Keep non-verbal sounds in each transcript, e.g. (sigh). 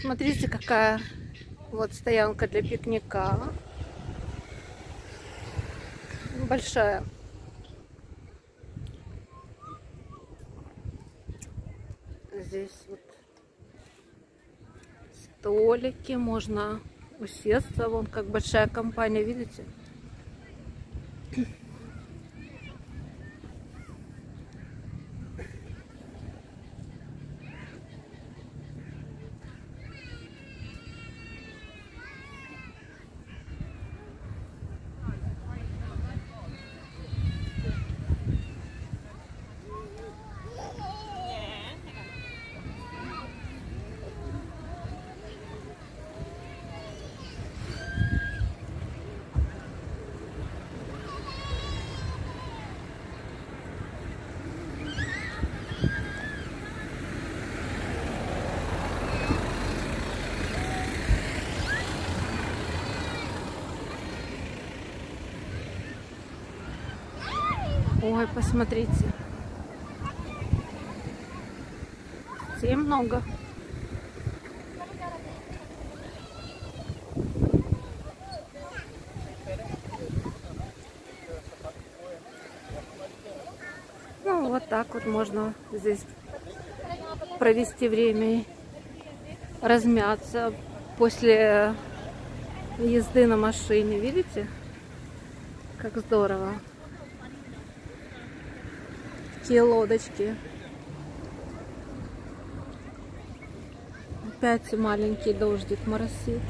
Смотрите, какая вот стоянка для пикника. Большая. Здесь вот столики, можно усесться. Вон как большая компания, видите? Ой, посмотрите. Всем много. Ну, вот так вот можно здесь провести время и размяться после езды на машине. Видите? Как здорово. Такие лодочки. Опять маленький дождик моросит.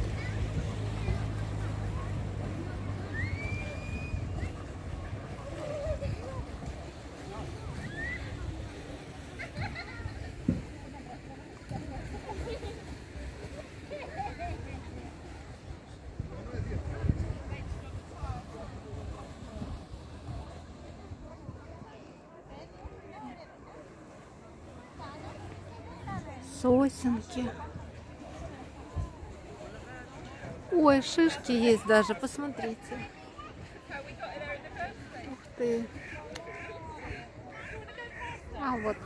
Сосенки. Ой, шишки есть даже, посмотрите. Ух ты. А вот.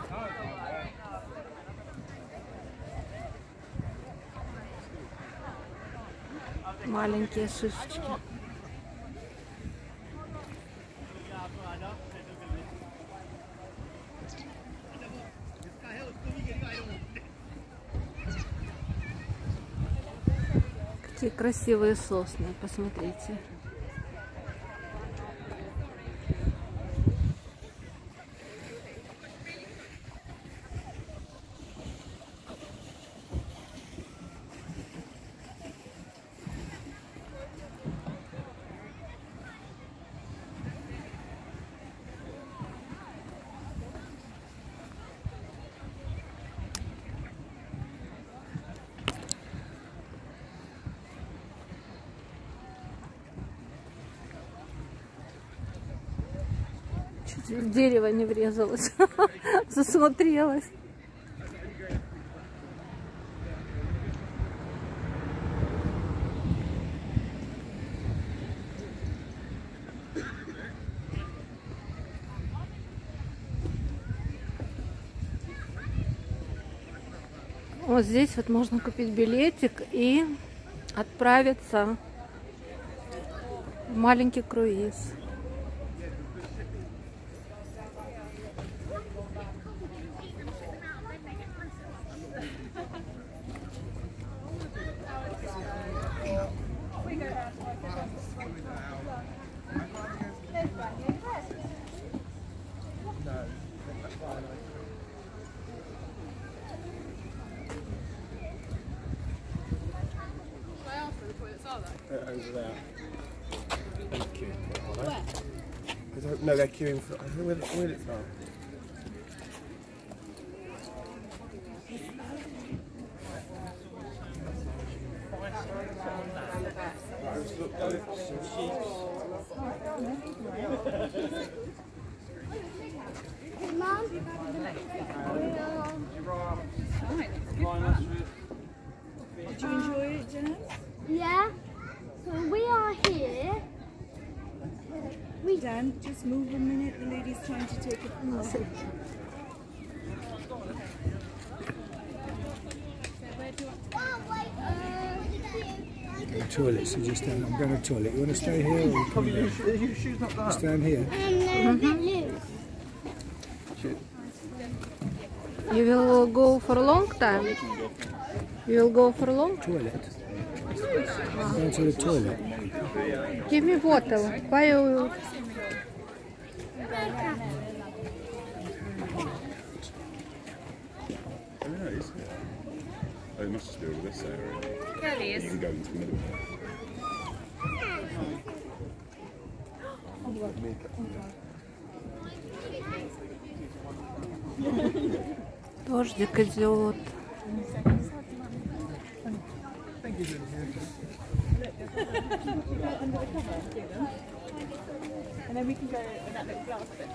Маленькие шишечки. Какие красивые сосны, посмотрите. В дерево не врезалась. (laughs) Засмотрелась. Вот здесь вот можно купить билетик и отправиться в маленький круиз. Uh, over there. They're queuing for it, are they? I don't know, they're queuing for I don't know where, where it's from. You Dan, just move a minute. The lady's trying to take a photo. Oh, wait. The toilets are just down. I'm going to the toilet. You want to stay here or you come down? Your shoes not that. Stand here. And then a bit loose. You will go for a long time? You will go for a long Toilet. I'm going to the toilet. Give me bottle. Why you... Oh, yeah, it is. Oh, it must just be over this area. You can go into the middle. Дождик идет. And then we can go in that little glass bit.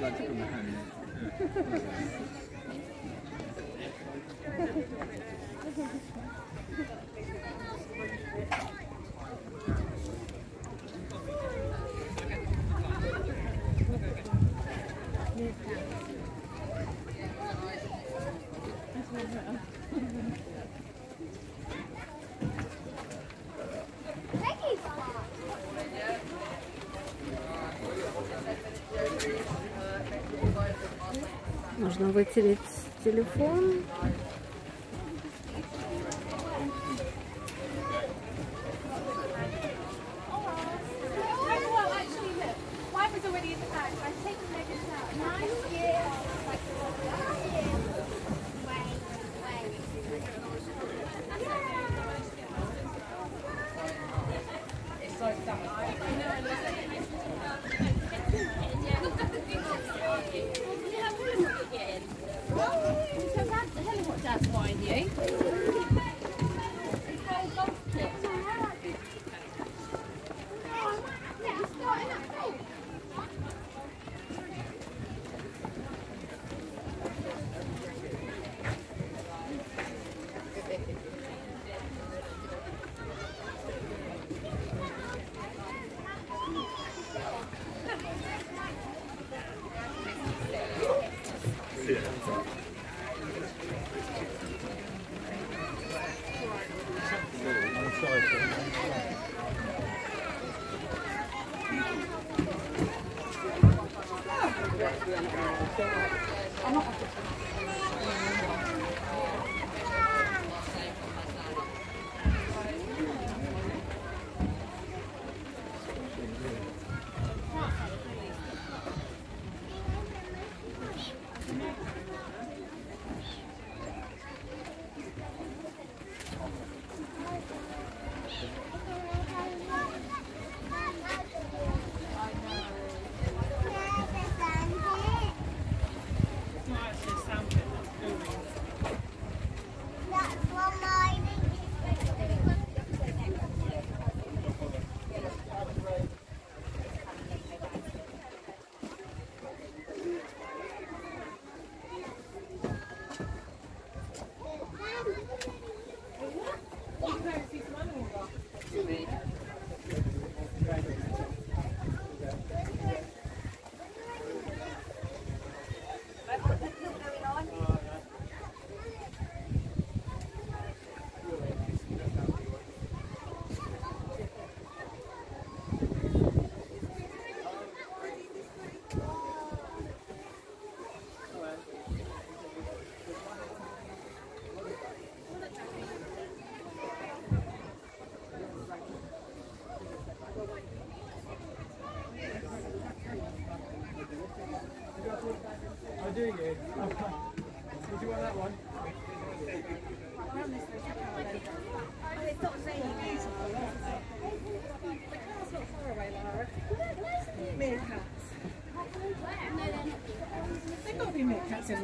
Deutschland kommen. Нужно вытереть телефон. Mine was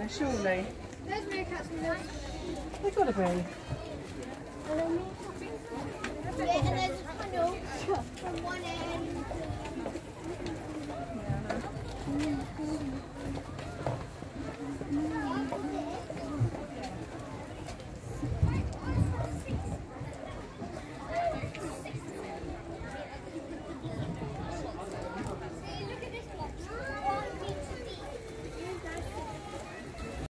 There, surely. There's meerkats in there. They've got to be. And there's a tunnel from one end